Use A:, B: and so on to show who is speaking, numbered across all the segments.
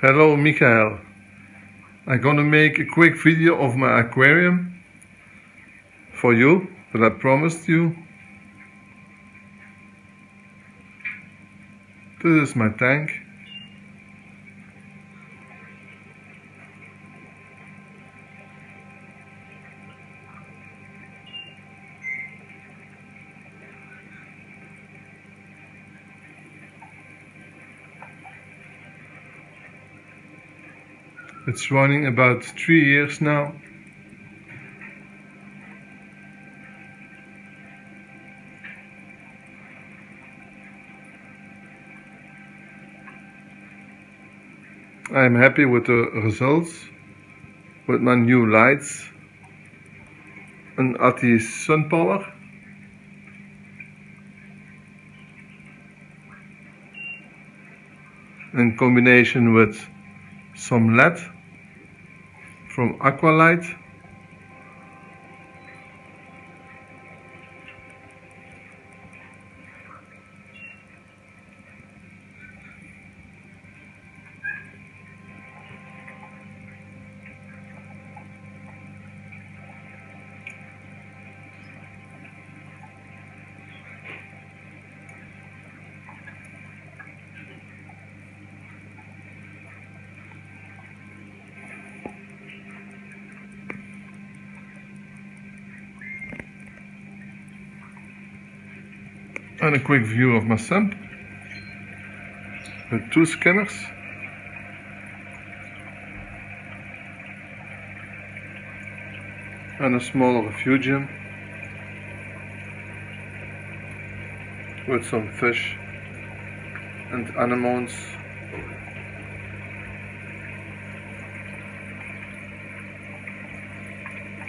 A: Hello Michael. I'm gonna make a quick video of my aquarium for you that I promised you. This is my tank. It's running about three years now. I'm happy with the results with my new lights an ATI Sun Power in combination with some LED from Aqualight and a quick view of my sump with two scanners. And a small refugium. With some fish and anemones.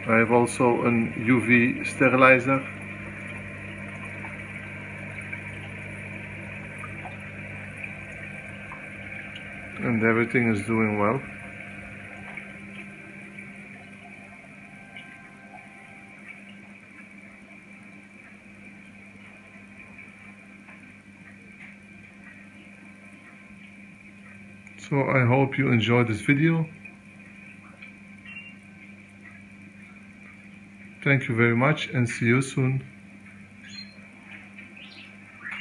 A: I have also an UV sterilizer and everything is doing well. So I hope you enjoyed this video. Thank you very much and see you soon.